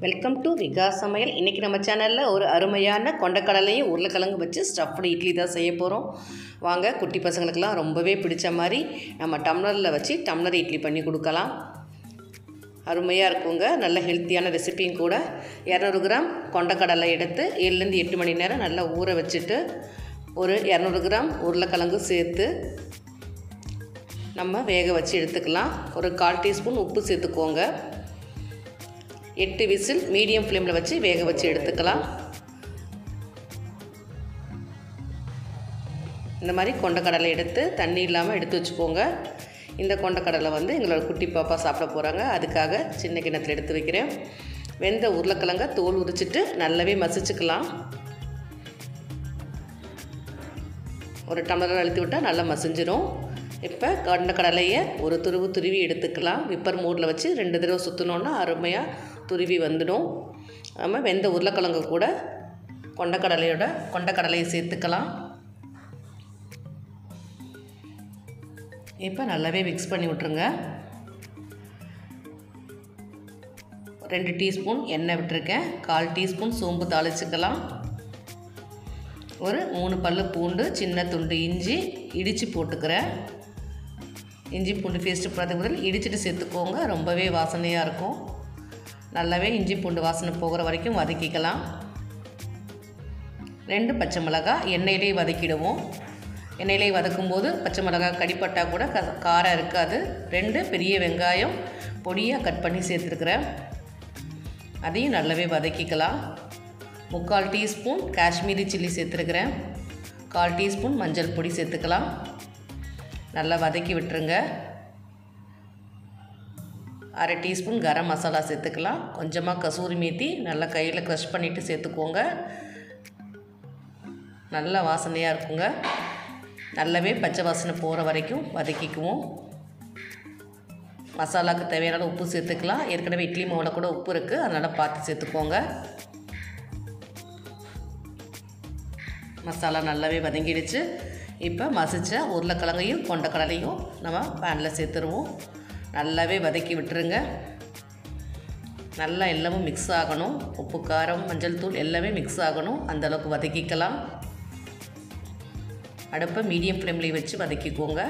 Welcome to விகா சமையல் இன்றைக்கி நம்ம சேனலில் ஒரு அருமையான கொண்டக்கடலையும் உருளைக்கிழங்கு வச்சு ஸ்டஃப்டு இட்லி தான் செய்ய போகிறோம் வாங்க குட்டி பசங்களுக்கெல்லாம் ரொம்பவே பிடிச்ச மாதிரி நம்ம டம்ளரில் வச்சு டம்ளர் இட்லி பண்ணி கொடுக்கலாம். அருமையாக இருக்குங்க. நல்ல ஹெல்த்தியான ரெசிபியும் கூட. இரநூறு கிராம் கொண்டக்கடலை எடுத்து ஏழுலேருந்து எட்டு மணி நேரம் நல்லா ஊற வச்சுட்டு ஒரு இரநூறு கிராம் உருளைக்கிழங்கு சேர்த்து நம்ம வேக வச்சு எடுத்துக்கலாம். ஒரு கால் டீஸ்பூன் உப்பு சேர்த்துக்கோங்க. எட்டு விசில் மீடியம் ஃப்ளேமில் வச்சு வேக வச்சு எடுத்துக்கலாம். இந்த மாதிரி கொண்டக்கடலை எடுத்து தண்ணி இல்லாமல் எடுத்து வச்சுக்கோங்க. இந்த கொண்டக்கடலை வந்து எங்களோட குட்டி பாப்பா சாப்பிட போகிறாங்க அதுக்காக சின்ன கிண்ணத்தில் எடுத்து வைக்கிறேன். வெந்த உருளைக்கிழங்க தோல் உரிச்சிட்டு நல்லாவே மசிச்சுக்கலாம். ஒரு டம்ளர் அழுத்தி விட்டால் நல்லா மசிஞ்சிடும் இப்போ கொண்டக்கடலையை ஒரு துருவு துருவி எடுத்துக்கலாம். விப்பர் மூடில் வச்சு ரெண்டு தடவை சுற்றினோன்னா அருமையாக துருவி வந்துடும். நம்ம வெந்த உருளைக்கிழங்கு கூட கொண்டக்கடலையோட கொண்டக்கடலையை சேர்த்துக்கலாம். இப்போ நல்லாவே மிக்ஸ் பண்ணி விட்ருங்க ரெண்டு டீஸ்பூன் எண்ணெய் விட்டுருக்கேன். கால் டீஸ்பூன் சோம்பு தாளிச்சுக்கலாம். ஒரு மூணு பல் பூண்டு சின்ன துண்டு இஞ்சி இடித்து போட்டுக்கிறேன். இஞ்சி பூண்டு பேஸ்ட்டு போடுறதுக்கு பதில் இடிச்சிட்டு சேர்த்துக்கோங்க. ரொம்பவே வாசனையாக இருக்கும். நல்லாவே இஞ்சி பூண்டு வாசனை போகிற வரைக்கும் வதக்கிக்கலாம். ரெண்டு பச்சை மிளகாய் எண்ணெயிலே வதக்கிடுவோம். எண்ணெயிலே வதக்கும்போது பச்சை மிளகாய் கடிப்பட்டால் கூட க காரம் இருக்காது. ரெண்டு பெரிய வெங்காயம் பொடியாக கட் பண்ணி சேர்த்துருக்குறேன். அதையும் நல்லாவே வதக்கிக்கலாம். முக்கால் டீஸ்பூன் காஷ்மீரி சில்லி சேர்த்துருக்குறேன். கால் டீஸ்பூன் மஞ்சள் பொடி சேர்த்துக்கலாம். நல்லா வதக்கி விட்டுருங்க. அரை டீஸ்பூன் கரம் மசாலா சேர்த்துக்கலாம். கொஞ்சமாக கசூரி மேத்தி நல்லா கையில் க்ரஷ் பண்ணிவிட்டு சேர்த்துக்கோங்க. நல்லா வாசனையாக இருக்குங்க. நல்லாவே பச்சை வாசனை போகிற வரைக்கும் வதக்கிக்குவோம். மசாலாவுக்கு தேவையான உப்பு சேர்த்துக்கலாம். ஏற்கனவே இட்லி மாவில் கூட உப்பு இருக்குது அதனால் பார்த்து சேர்த்துக்கோங்க. மசாலா நல்லாவே வதங்கிடுச்சு. இப்போ மசித்த உருளைக்கிழங்கையும் கொண்டக்கடலையும் நம்ம பேனில் சேர்த்துருவோம். நல்லாவே வதக்கி விட்டுருங்க. நல்லா எல்லாமும் மிக்ஸ் ஆகணும். உப்பு காரம் மஞ்சள் தூள் எல்லாமே மிக்ஸ் ஆகணும். அந்தளவுக்கு வதக்கிக்கலாம். அடுப்பை மீடியம் ஃப்ளேம்லேயே வச்சு வதக்கிக்கோங்க.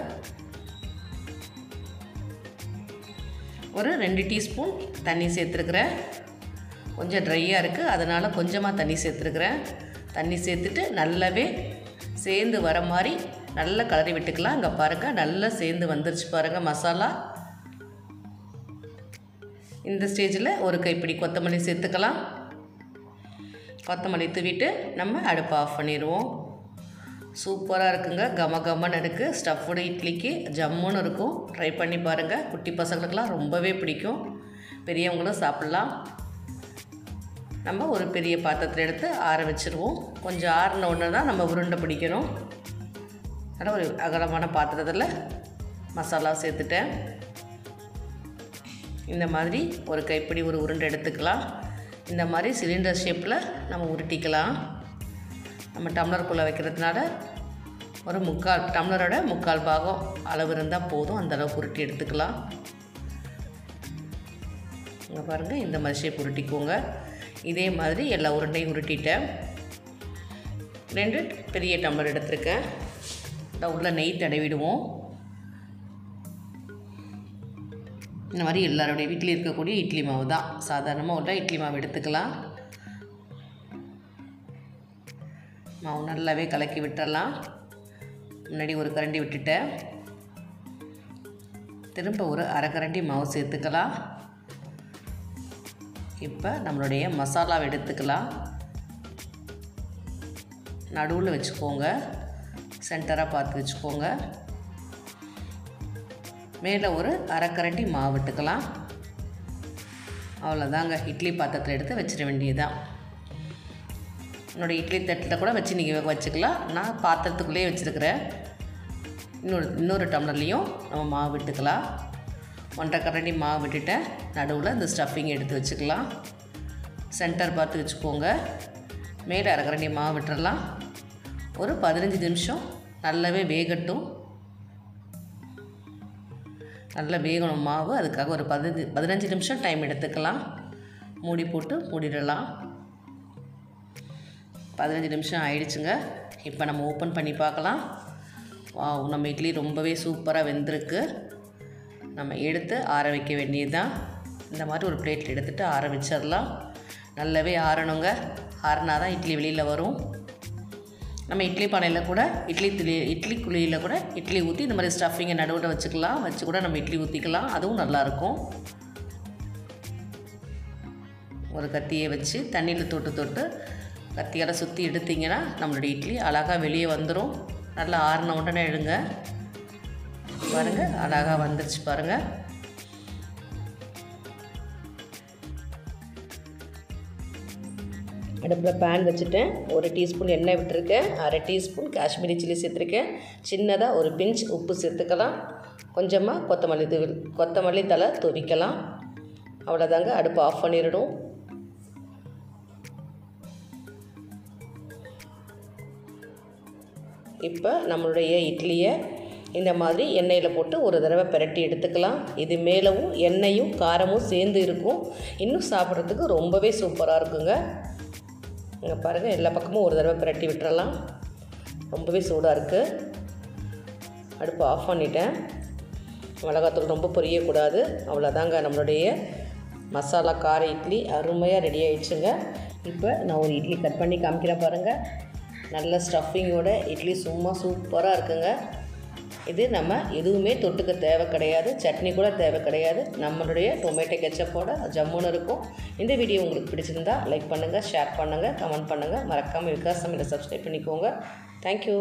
ஒரு ரெண்டு டீஸ்பூன் தண்ணி சேர்த்துருக்குறேன். கொஞ்சம் ட்ரையாக இருக்குது அதனால் கொஞ்சமாக தண்ணி சேர்த்துருக்குறேன். தண்ணி சேர்த்துட்டு நல்லாவே சேர்ந்து வர மாதிரி நல்லா கலரி விட்டுக்கலாம். இங்கே பாருங்கள் நல்லா சேர்ந்து வந்துருச்சு பாருங்கள் மசாலா. இந்த ஸ்டேஜில் ஒரு கைப்பிடி கொத்தமல்லி சேர்த்துக்கலாம். கொத்தமல்லி தூவிட்டு நம்ம அடுப்பை ஆஃப் பண்ணிடுவோம். சூப்பராக இருக்குங்க. கம கமன்னு இருக்குது ஸ்டஃப்டு இட்லிக்கு ஜம்முன்னு இருக்கும். ட்ரை பண்ணி பாருங்கள் குட்டி பசங்களுக்கெல்லாம் ரொம்பவே பிடிக்கும். பெரியவங்களும் சாப்பிட்லாம். நம்ம ஒரு பெரிய பாத்திரத்தில் எடுத்து ஆற வச்சுருவோம். கொஞ்சம் ஆறின ஒன்று தான் நம்ம உருண்டை பிடிக்கணும். அதனால் ஒரு அகலமான பாத்திரத்தில் மசாலா சேர்த்துட்டேன். இந்த மாதிரி ஒரு கைப்பிடி ஒரு உருண்டை எடுத்துக்கலாம். இந்த மாதிரி சிலிண்டர் ஷேப்பில் நம்ம உருட்டிக்கலாம். நம்ம டம்ளருக்குள்ளே வைக்கிறதுனால ஒரு முக்கால் டம்ளரோட முக்கால் பாகம் அளவு இருந்தால் போதும். அந்தளவுக்கு உருட்டி எடுத்துக்கலாம். இங்கே பாருங்கள் இந்த மாதிரி ஷேப் உருட்டிக்கோங்க. இதே மாதிரி எல்லா உருண்டையும் உருட்டிட்டேன். ரெண்டு பெரிய டம்ளர் எடுத்திருக்கேன். உள்ள நெய் தடவிடுவோம். இந்த மாதிரி எல்லாருடைய வீட்டில் இருக்கக்கூடிய இட்லி மாவு தான். சாதாரணமாக ஒன்றா இட்லி மாவு எடுத்துக்கலாம். மாவு நல்லாவே கலக்கி விட்டுறலாம் முன்னாடி ஒரு கரண்டி விட்டுட்டேன். திரும்ப ஒரு அரை கரண்டி மாவு சேர்த்துக்கலாம். இப்போ நம்மளுடைய மசாலாவை எடுத்துக்கலாம். நடுவில் வச்சுக்கோங்க. சென்டராக பார்த்து வச்சுக்கோங்க. மேலே ஒரு அரைக்கரண்டி மாவு விட்டுக்கலாம் அவ்வளோதாங்க இட்லி பாத்திரத்தில் எடுத்து வச்சிட வேண்டியதுதான். என்னோடய இட்லி தட்டில் கூட வச்சு நீங்கள் வச்சுக்கலாம். நான் பாத்திரத்துக்குள்ளேயே வச்சுருக்கிறேன். இன்னொரு இன்னொரு டம்ளர்லேயும் நம்ம மாவு விட்டுக்கலாம் ஒன்றரை கரண்டி மாவு விட்டுட்டேன். நடுவில் இந்த ஸ்டஃபிங் எடுத்து வச்சுக்கலாம். சென்டர் பார்த்து வச்சுக்கோங்க. மேலே அரை கரண்டி மாவு விட்டுறலாம். ஒரு பதினஞ்சு நிமிஷம் நல்லாவே வேகட்டும். நல்லா வேகணும் மாவு. அதுக்காக ஒரு பதினஞ்சு பதினஞ்சு நிமிஷம் டைம் எடுத்துக்கலாம். மூடி போட்டு மூடிடலாம். பதினஞ்சு நிமிஷம் ஆயிடுச்சுங்க. இப்போ நம்ம ஓப்பன் பண்ணி பார்க்கலாம். வா நம்ம இட்லி ரொம்பவே சூப்பராக வெந்திருக்கு. நம்ம எடுத்து ஆற வைக்க வேண்டியது தான் இந்த மாதிரி ஒரு பிளேட்டில் எடுத்துகிட்டு ஆற வச்சிடலாம். நல்லாவே ஆறணுங்க. ஆறினா தான் இட்லி வெளியில் வரும். நம்ம இட்லி பானையில் கூட இட்லி துளி இட்லி குழியில் கூட இட்லி ஊற்றி இந்த மாதிரி ஸ்டஃபிங்கை நடுவில் வச்சுக்கலாம். வச்சு கூட நம்ம இட்லி ஊற்றிக்கலாம் அதுவும் நல்லாயிருக்கும் ஒரு கத்தியை வச்சு தண்ணியில் தொட்டு தொட்டு கத்தியால் சுற்றி எடுத்திங்கன்னா நம்மளுடைய இட்லி அழகாக வெளியே வந்துடும் நல்லா ஆறின உடனே எடுங்க. பாருங்கள் அழகாக வந்துருச்சு பாருங்கள் அடுப்பில் பேன் வச்சுட்டேன். ஒரு டீஸ்பூன் எண்ணெய் விட்டுருக்கேன். அரை டீஸ்பூன் காஷ்மீரி சில்லி சேர்த்துருக்கேன். சின்னதாக ஒரு பிஞ்ச் உப்பு சேர்த்துக்கலாம். கொஞ்சமாக கொத்தமல்லி தூவி கொத்தமல்லி தலை துவிக்கலாம். அவ்வளோதாங்க அடுப்பு ஆஃப் பண்ணிடணும். இப்போ நம்மளுடைய இட்லியை இந்த மாதிரி எண்ணெயில் போட்டு ஒரு தடவை பிரட்டி எடுத்துக்கலாம். இது மேலவும் எண்ணெயும் காரமும் சேர்ந்து இருக்கும். இன்னும் சாப்பிட்றதுக்கு ரொம்பவே சூப்பராக இருக்குங்க. இங்கே பாருங்கள் எல்லா பக்கமும் ஒரு தடவை பிரட்டி விட்டுறலாம். ரொம்பவே சூடாக இருக்குது அடுப்பு ஆஃப் பண்ணிட்டேன். மிளகாத்தூள் ரொம்ப பொரியக்கூடாது. அவ்வளோதாங்க நம்மளுடைய மசாலா கார இட்லி அருமையாக ரெடி ஆயிடுச்சுங்க. இப்போ நான் ஒரு இட்லி கட் பண்ணி காமிக்கிறேன் பாருங்கள் நல்ல ஸ்டஃபிங்கோட இட்லி சும்மா சூப்பராக இருக்குங்க. இது நம்ம எதுவுமே தொட்டுக்க தேவை கிடையாது. சட்னி கூட தேவை கிடையாது. நம்மளுடைய டொமேட்டோ கெச்சப்போட ஜம்முன்னு இருக்கும். இந்த வீடியோ உங்களுக்கு பிடிச்சிருந்தா லைக் பண்ணுங்கள் ஷேர் பண்ணுங்கள் கமெண்ட் பண்ணுங்கள் மறக்காமல் விகாசம் இதை சப்ஸ்கிரைப் பண்ணிக்கோங்க. தேங்க்யூ